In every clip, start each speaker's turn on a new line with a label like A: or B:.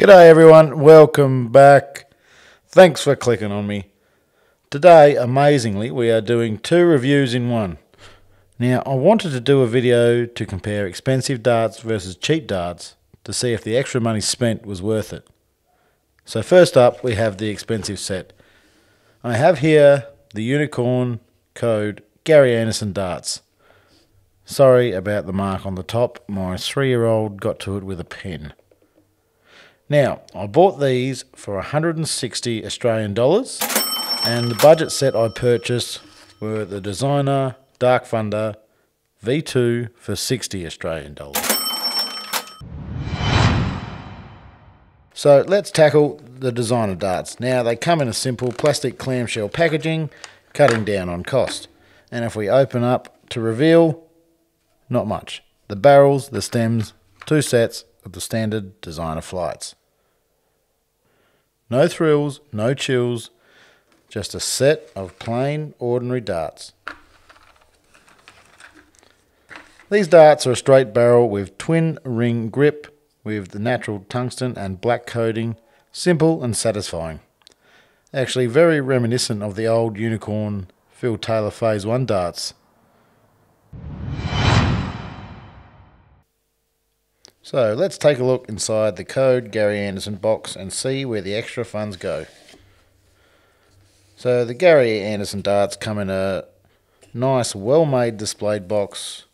A: G'day everyone, welcome back. Thanks for clicking on me. Today, amazingly, we are doing two reviews in one. Now, I wanted to do a video to compare expensive darts versus cheap darts to see if the extra money spent was worth it. So first up, we have the expensive set. I have here the Unicorn Code Gary Anderson darts. Sorry about the mark on the top, my three-year-old got to it with a pen. Now, I bought these for 160 Australian dollars, and the budget set I purchased were the Designa Dark Thunder V2 for 60 Australian dollars. So let's tackle the Designa darts. Now they come in a simple plastic clamshell packaging, cutting down on cost. And if we open up to reveal, not much. The barrels, the stems, two sets of the standard Designa flights. No thrills, no chills, just a set of plain, ordinary darts. These darts are a straight barrel with twin ring grip with the natural tungsten and black coating, simple and satisfying. Actually, very reminiscent of the old Unicorn Phil Taylor Phase 1 darts. So let's take a look inside the Code Gary Anderson box and see where the extra funds go. So the Gary Anderson darts come in a nice well-made displayed box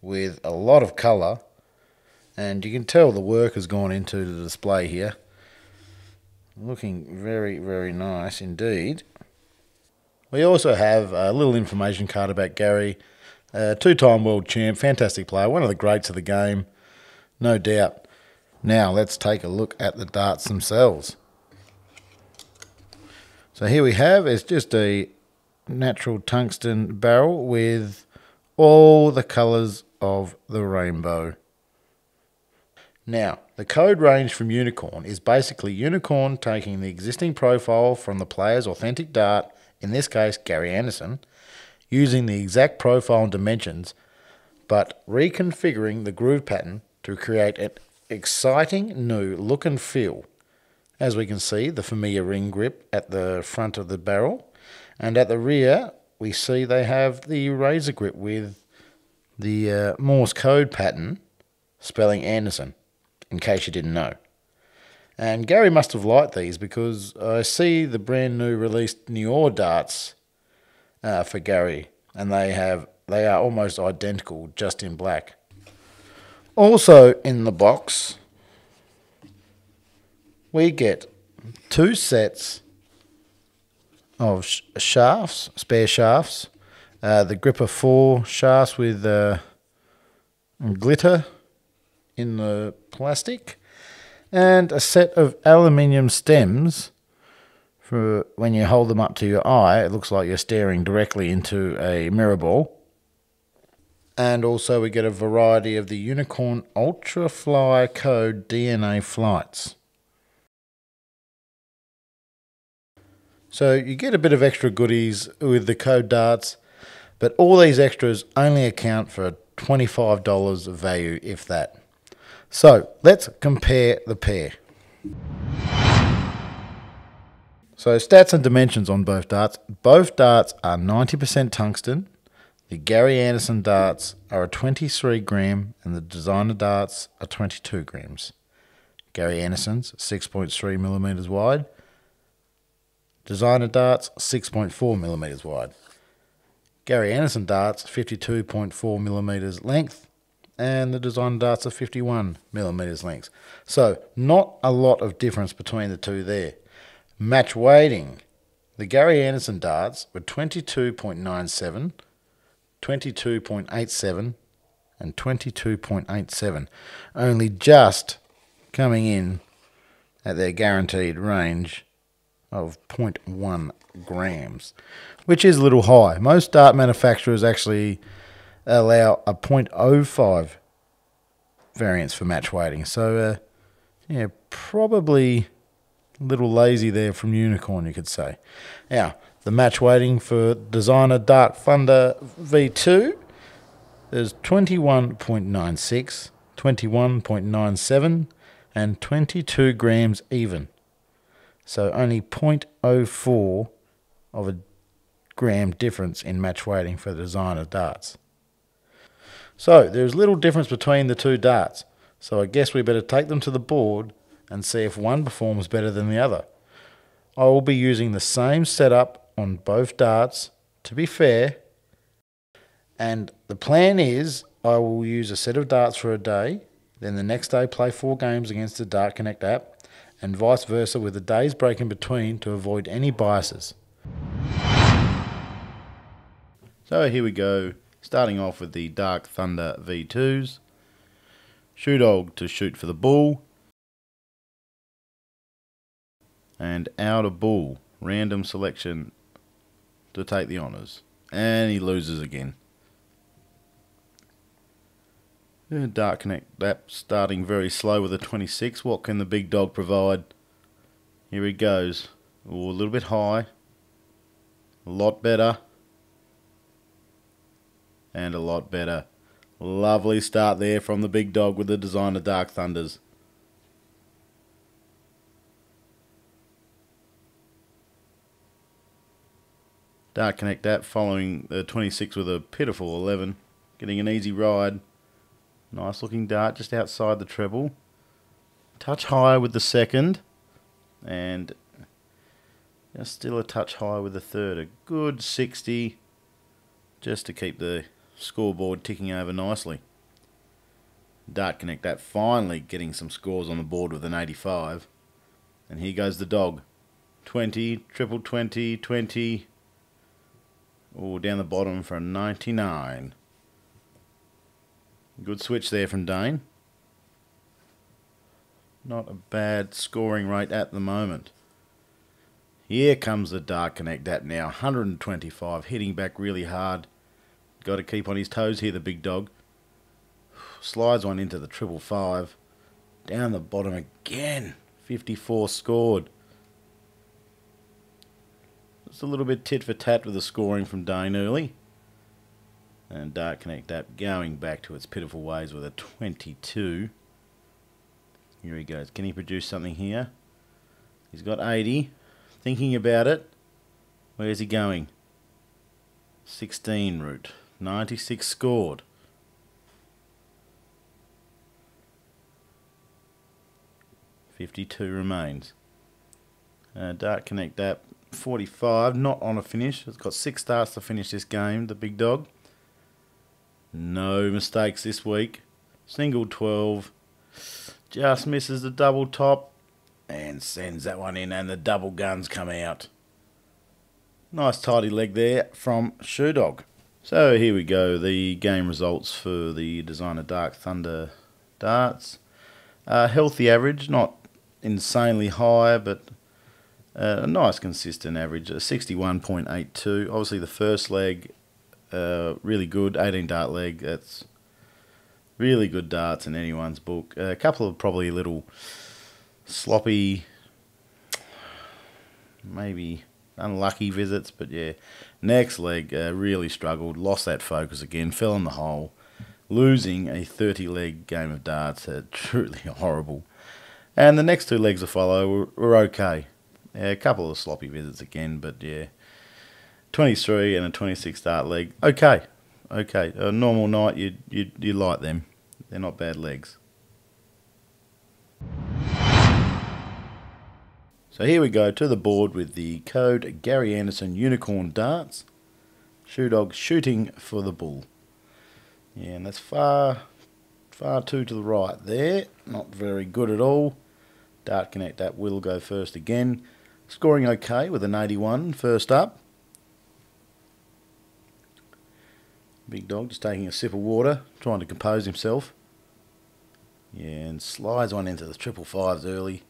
A: with a lot of colour and you can tell the work has gone into the display here. Looking very very nice indeed. We also have a little information card about Gary, two-time world champ, fantastic player, one of the greats of the game no doubt. Now let's take a look at the darts themselves. So here we have, it's just a natural tungsten barrel with all the colours of the rainbow. Now, the code range from Unicorn is basically Unicorn taking the existing profile from the player's authentic dart, in this case Gary Anderson, using the exact profile and dimensions, but reconfiguring the groove pattern to create an exciting new look and feel. As we can see, the familiar ring grip at the front of the barrel, and at the rear, we see they have the razor grip with the uh, Morse code pattern spelling Anderson, in case you didn't know. And Gary must have liked these because I see the brand new released Noir darts uh, for Gary, and they have they are almost identical, just in black. Also in the box, we get two sets of sh shafts, spare shafts. Uh, the gripper 4 shafts with uh, glitter in the plastic. And a set of aluminium stems for when you hold them up to your eye, it looks like you're staring directly into a mirror ball and also we get a variety of the Unicorn Ultra Fly Code DNA flights. So you get a bit of extra goodies with the code darts, but all these extras only account for $25 of value, if that. So let's compare the pair. So stats and dimensions on both darts. Both darts are 90% tungsten, the Gary Anderson darts are a 23 gram and the Designa darts are 22 grams. Gary Anderson's 6.3 millimeters wide. Designa darts 6.4 millimeters wide. Gary Anderson darts 52.4 millimeters length and the Designa darts are 51 millimeters length. So not a lot of difference between the two there. Match weighting. The Gary Anderson darts were 22.97 22.87 and 22.87, only just coming in at their guaranteed range of 0.1 grams, which is a little high. Most dart manufacturers actually allow a 0.05 variance for match weighting. So, uh, yeah, probably little lazy there from Unicorn, you could say. Now, the match weighting for Designa Dark Thunder V2 is 21.96, 21.97, and 22 grams even. So only 0.04 of a gram difference in match weighting for the Designa darts. So there's little difference between the two darts. So I guess we better take them to the board and see if one performs better than the other. I will be using the same setup on both darts to be fair. And the plan is I will use a set of darts for a day, then the next day play four games against the Dart Connect app, and vice versa with a day's break in between to avoid any biases.
B: So here we go, starting off with the Dark Thunder V2s. Shoe Dog to shoot for the bull. And Outer Bull, random selection to take the honours. And he loses again. Dart Connect that starting very slow with a 26. What can the big dog provide? Here he goes. Ooh, a little bit high. A lot better. And a lot better. Lovely start there from the big dog with the Designa Dark Thunders. Dark Connect that following the 26 with a pitiful 11. Getting an easy ride. Nice looking dart just outside the treble. Touch high with the second. And just still a touch high with the third. A good 60 just to keep the scoreboard ticking over nicely. Dart Connect that finally getting some scores on the board with an 85. And here goes the dog. 20, triple 20, 20. Oh, down the bottom for 99. Good switch there from Dane. Not a bad scoring rate at the moment. Here comes the Dart Connect that now. 125, hitting back really hard. Got to keep on his toes here, the big dog. Slides one into the triple five. Down the bottom again. 54 scored. Just a little bit tit for tat with the scoring from Dane early. And Dart Connect app going back to its pitiful ways with a 22. Here he goes. Can he produce something here? He's got 80. Thinking about it. Where's he going? 16 route. 96 scored. Fifty-two remains. Uh, Dart Connect app 45, not on a finish. It's got six starts to finish this game, the big dog. No mistakes this week. Single 12. Just misses the double top and sends that one in, and the double guns come out. Nice tidy leg there from Shoe Dog. So here we go, the game results for the Designa Dark Thunder darts. Uh, healthy average, not insanely high, but uh, a nice consistent average, a 61.82. Obviously the first leg uh, really good, 18 dart leg. That's really good darts in anyone's book. a couple of probably little sloppy, maybe unlucky visits, but yeah. Next leg uh, really struggled, lost that focus again, fell in the hole, losing a 30 leg game of darts. Uh, truly horrible. And the next two legs to follow were, were okay. Yeah, a couple of sloppy visits again, but yeah. 23 and a 26 start leg. Okay, okay. A normal night, you you you like them. They're not bad legs. So here we go to the board with the code Gary Anderson Unicorn Darts. Shoe Dog shooting for the bull. Yeah, and that's far, far too to the right there. Not very good at all. Dart Connect, that will go first again. Scoring okay with an 81 first up. Big dog just taking a sip of water, trying to compose himself. Yeah, and slides one into the triple fives early.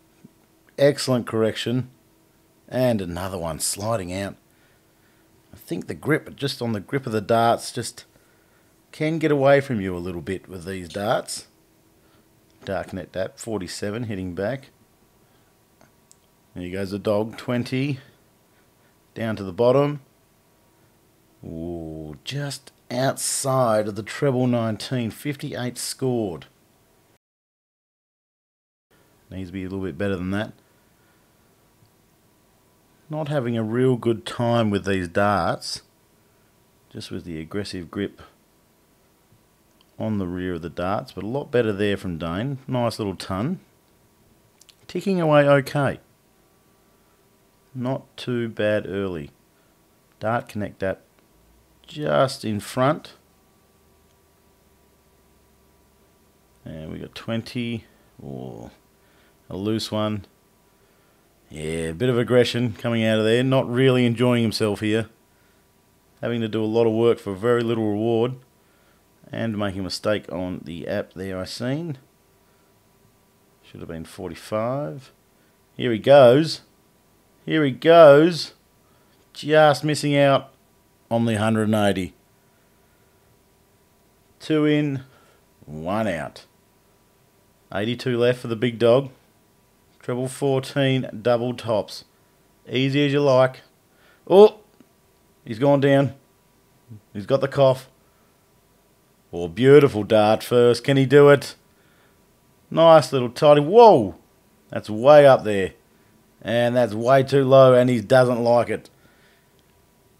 B: Excellent correction. And another one sliding out. I think the grip, just on the grip of the darts, just can get away from you a little bit with these darts. Dart Connect that, 47, hitting back. There goes the dog, 20. Down to the bottom. Ooh, just outside of the treble 19, 58 scored. Needs to be a little bit better than that. Not having a real good time with these darts. Just with the aggressive grip on the rear of the darts, but a lot better there from Dane. Nice little ton. Ticking away okay. Not too bad early. Dart connect that just in front. And we got 20. Oh, a loose one. Yeah, a bit of aggression coming out of there. Not really enjoying himself here. Having to do a lot of work for very little reward. And making a mistake on the app there I seen. Should have been 45. Here he goes. Here he goes. Just missing out on the 180. Two in, one out. 82 left for the big dog. Treble 14, double tops. Easy as you like. Oh, he's gone down. He's got the cough. Oh, beautiful dart first. Can he do it? Nice little tidy. Whoa! That's way up there. And that's way too low, and he doesn't like it.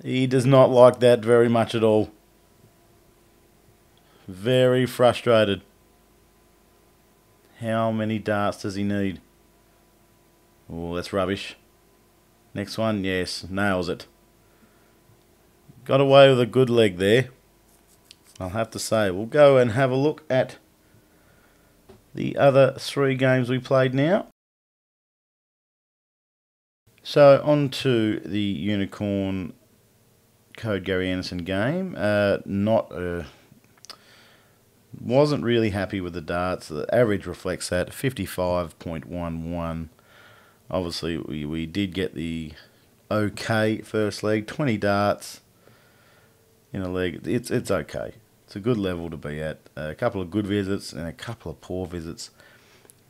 B: He does not like that very much at all. Very frustrated. How many darts does he need? Oh, that's rubbish. Next one, yes, nails it. Got away with a good leg there. I'll have to say. We'll go and have a look at the other three games we played now. So, on to the Unicorn Code Gary Anderson game. Uh, not a wasn't really happy with the darts. The average reflects that 55.11. Obviously, we, we did get the okay first leg, 20 darts in a leg. It's it's okay. It's a good level to be at. A couple of good visits and a couple of poor visits.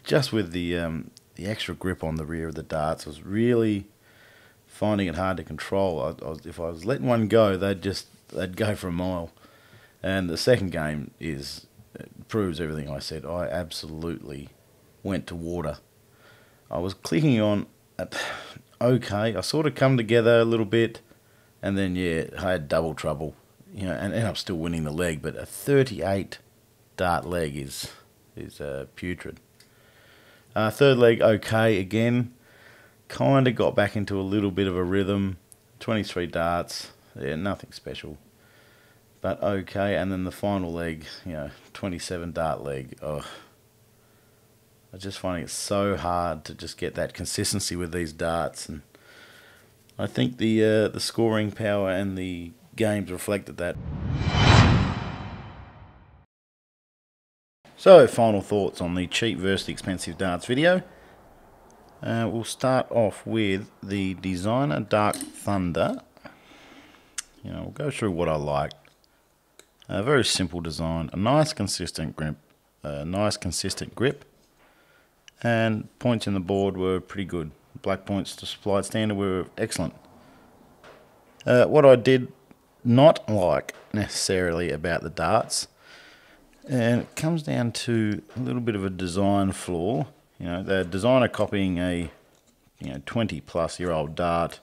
B: Just with the um, the extra grip on the rear of the darts was really finding it hard to control. I, I was, if I was letting one go, they'd just they'd go for a mile. And the second game is proves everything I said. I absolutely went to water. I was clicking on at okay. I sort of come together a little bit, and then yeah, I had double trouble. You know, and end up still winning the leg, but a 38 dart leg is is uh, putrid. Uh, third leg okay again. Kind of got back into a little bit of a rhythm. 23 darts. Yeah, nothing special but okay. And then the final leg, you know, 27 dart leg. Oh, I'm just finding it so hard to just get that consistency with these darts, and I think the uh, the scoring power and the games reflected that. So, final thoughts on the cheap versus the expensive darts video. Uh, we'll start off with the Designa Dark Thunder. You know, we'll go through what I like. A very simple design, a nice consistent grip, a nice consistent grip, and points in the board were pretty good. Black points to supplied standard were excellent. Uh, what I did not like necessarily about the darts, and it comes down to a little bit of a design flaw. You know, the Designa copying a you know 20 plus year old dart,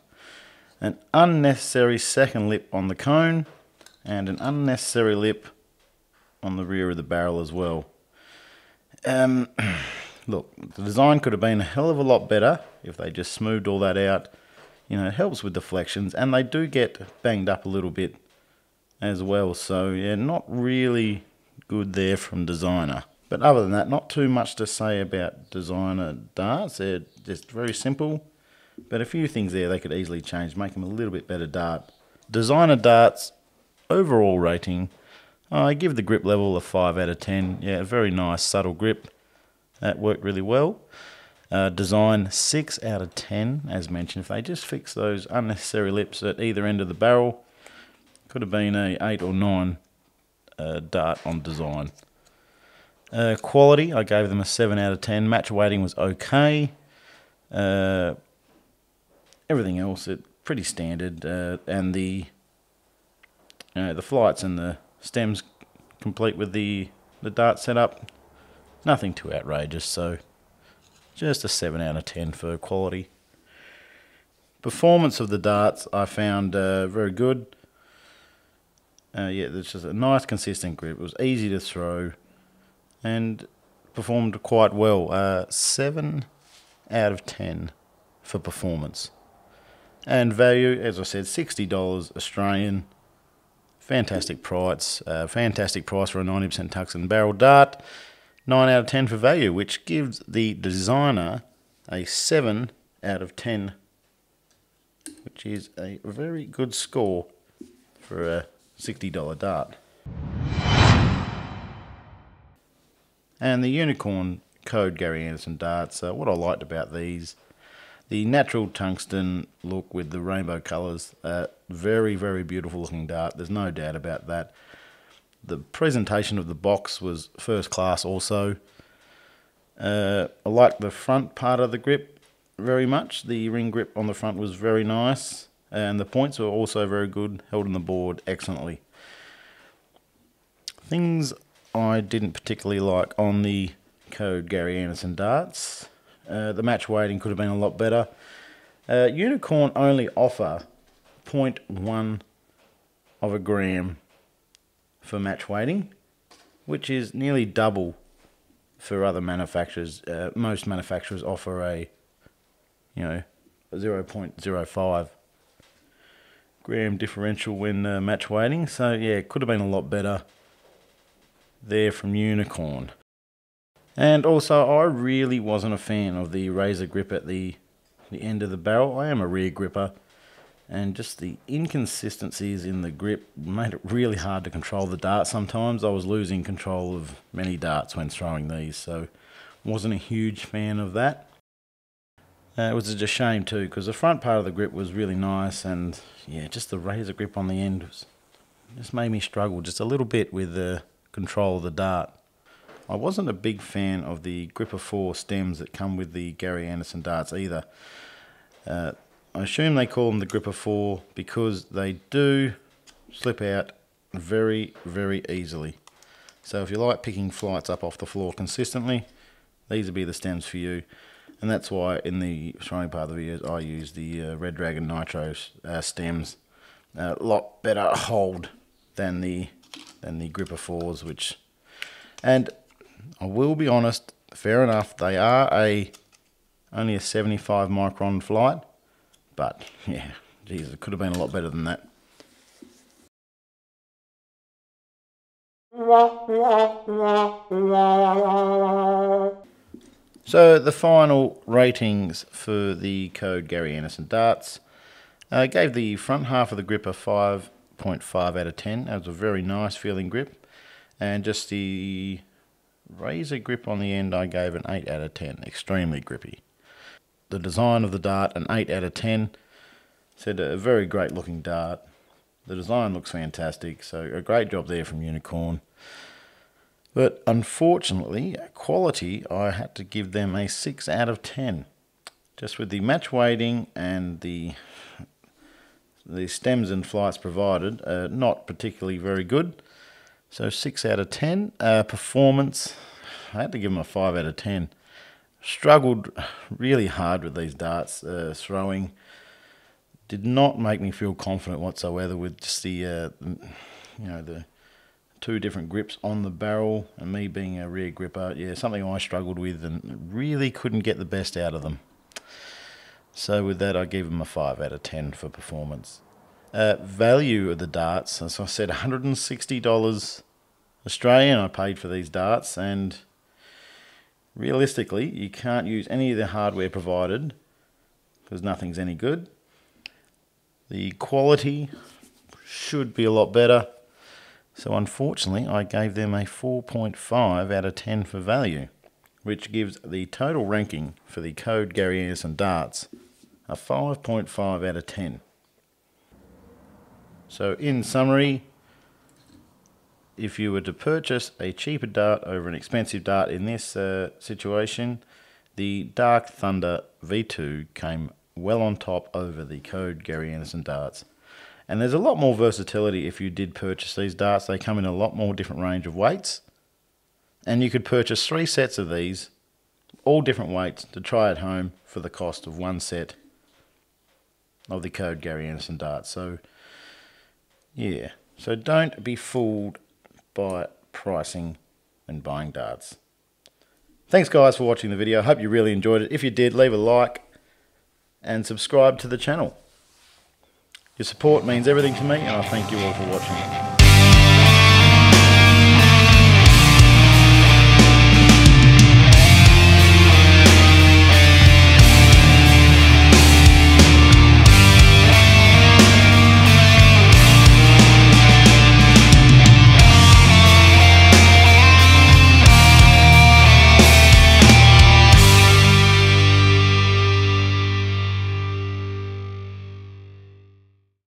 B: an unnecessary second lip on the cone, and an unnecessary lip on the rear of the barrel as well. Um, look, the design could have been a hell of a lot better if they just smoothed all that out. You know, it helps with deflections, and they do get banged up a little bit as well. So, yeah, not really good there from Designa. But other than that, not too much to say about Designa darts. They're just very simple, but a few things there they could easily change, make them a little bit better dart. Designa darts overall rating, I give the grip level a 5 out of 10. Yeah, very nice, subtle grip. That worked really well. Uh, design 6 out of 10, as mentioned. If they just fix those unnecessary lips at either end of the barrel, could have been a 8 or 9 dart on design. Uh, quality, I gave them a 7 out of 10. Match weighting was okay. Uh, everything else, it pretty standard. Uh, and the you know, the flights and the stems complete with the, the dart setup. Nothing too outrageous, so just a 7 out of 10 for quality. Performance of the darts I found uh, very good. Uh, yeah, it's just a nice consistent grip. It was easy to throw and performed quite well. Uh, 7 out of 10 for performance. And value, as I said, $60 Australian. Fantastic price. Uh, fantastic price for a 90% tungsten barrel dart. 9 out of 10 for value, which gives the Designa a 7 out of 10, which is a very good score for a $60 dart. And the Unicorn Code Gary Anderson darts, uh, what I liked about these, the natural tungsten look with the rainbow colours, uh, very, very beautiful looking dart, there's no doubt about that. The presentation of the box was first class also. Uh, I like the front part of the grip very much. The ring grip on the front was very nice, and the points were also very good, held on the board excellently. Things I didn't particularly like on the code Gary Anderson darts. Uh, the match weighting could have been a lot better. Uh, Unicorn only offer 0.1 of a gram for match weighting, which is nearly double for other manufacturers. Uh, most manufacturers offer a, you know, 0.05 gram differential when uh, match weighting. So yeah, could have been a lot better there from Unicorn. And also, I really wasn't a fan of the razor grip at the the end of the barrel. I am a rear gripper and just the inconsistencies in the grip made it really hard to control the dart sometimes. I was losing control of many darts when throwing these, so wasn't a huge fan of that. Uh, it was a shame too, because the front part of the grip was really nice, and yeah, just the razor grip on the end was, just made me struggle just a little bit with the control of the dart. I wasn't a big fan of the Gripper 4 stems that come with the Gary Anderson darts either. Uh, I assume they call them the Gripper 4 because they do slip out very, very easily. So if you like picking flights up off the floor consistently, these would be the stems for you. And that's why in the shiny part of the videos I use the uh, Red Dragon Nitro uh, stems. A lot better hold than the than the Gripper 4s, which... And I will be honest, fair enough, they are a only a 75 micron flight, but yeah, geez, it could have been a lot better than that. So the final ratings for the code Gary Anderson darts uh, gave the front half of the grip a 5.5 out of 10. That was a very nice feeling grip, and just the razor grip on the end I gave an 8 out of 10. Extremely grippy the design of the dart an 8 out of 10. Said a very great looking dart. The design looks fantastic, so a great job there from Unicorn. But unfortunately, quality, I had to give them a 6 out of 10. Just with the match weighting and the the stems and flights provided, uh, not particularly very good. So 6 out of 10. Uh, performance, I had to give them a 5 out of 10 struggled really hard with these darts uh, throwing. Did not make me feel confident whatsoever with just the, uh, you know, the two different grips on the barrel and me being a rear gripper. Yeah, something I struggled with and really couldn't get the best out of them. So with that, I gave them a 5 out of 10 for performance. Uh, value of the darts, as I said, $160 Australian I paid for these darts and realistically, you can't use any of the hardware provided because nothing's any good. The quality should be a lot better. So unfortunately, I gave them a 4.5 out of 10 for value, which gives the total ranking for the Code Gary Anderson darts a 5.5 out of 10. So in summary, if you were to purchase a cheaper dart over an expensive dart in this uh, situation, the Dark Thunder V2 came well on top over the Code Gary Anderson darts. And there's a lot more versatility if you did purchase these darts. They come in a lot more different range of weights. And you could purchase three sets of these, all different weights to try at home for the cost of one set of the code Gary Anderson darts. So, yeah. So don't be fooled by pricing and buying darts. Thanks, guys, for watching the video. I hope you really enjoyed it. If you did, leave a like and subscribe to the channel. Your support means everything to me, and I thank you all for watching.